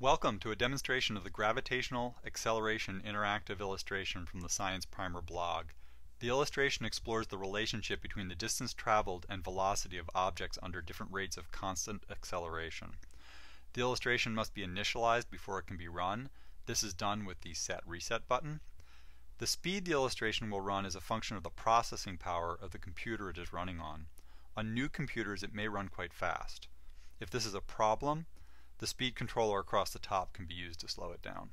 Welcome to a demonstration of the Gravitational Acceleration Interactive Illustration from the Science Primer blog. The illustration explores the relationship between the distance traveled and velocity of objects under different rates of constant acceleration. The illustration must be initialized before it can be run. This is done with the Set Reset button. The speed the illustration will run is a function of the processing power of the computer it is running on. On new computers it may run quite fast. If this is a problem, the speed controller across the top can be used to slow it down.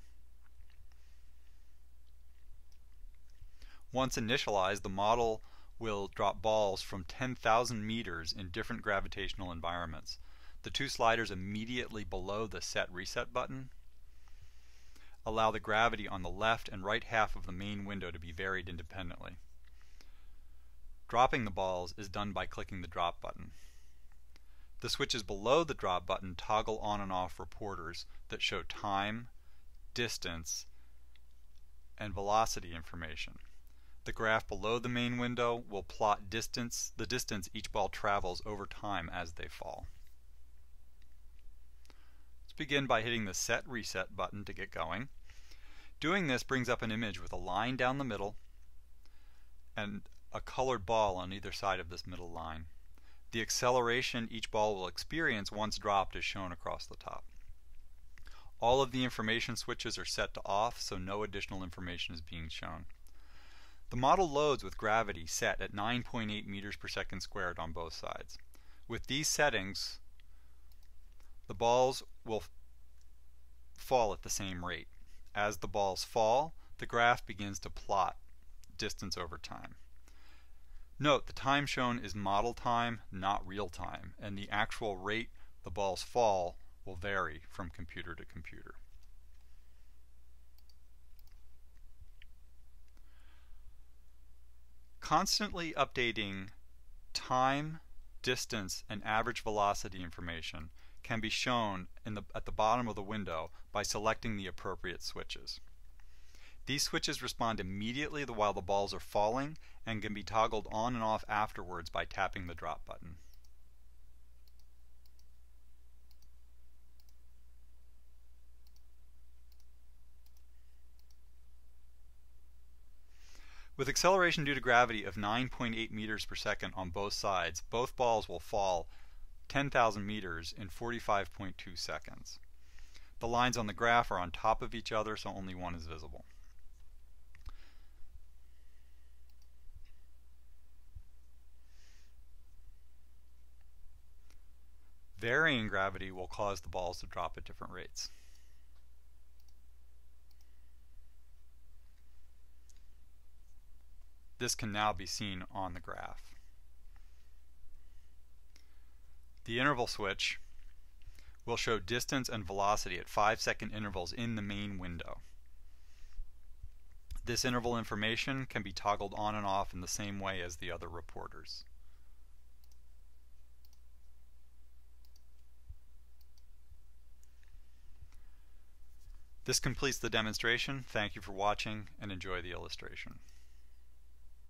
Once initialized, the model will drop balls from 10,000 meters in different gravitational environments. The two sliders immediately below the set reset button allow the gravity on the left and right half of the main window to be varied independently. Dropping the balls is done by clicking the drop button. The switches below the drop button toggle on and off reporters that show time, distance, and velocity information. The graph below the main window will plot distance, the distance each ball travels over time as they fall. Let's begin by hitting the Set Reset button to get going. Doing this brings up an image with a line down the middle and a colored ball on either side of this middle line. The acceleration each ball will experience once dropped is shown across the top. All of the information switches are set to off, so no additional information is being shown. The model loads with gravity set at 9.8 meters per second squared on both sides. With these settings, the balls will fall at the same rate. As the balls fall, the graph begins to plot distance over time. Note, the time shown is model time, not real time, and the actual rate the balls fall will vary from computer to computer. Constantly updating time, distance, and average velocity information can be shown the, at the bottom of the window by selecting the appropriate switches. These switches respond immediately while the balls are falling and can be toggled on and off afterwards by tapping the drop button. With acceleration due to gravity of 9.8 meters per second on both sides, both balls will fall 10,000 meters in 45.2 seconds. The lines on the graph are on top of each other, so only one is visible. Varying gravity will cause the balls to drop at different rates. This can now be seen on the graph. The interval switch will show distance and velocity at 5 second intervals in the main window. This interval information can be toggled on and off in the same way as the other reporters. This completes the demonstration. Thank you for watching and enjoy the illustration.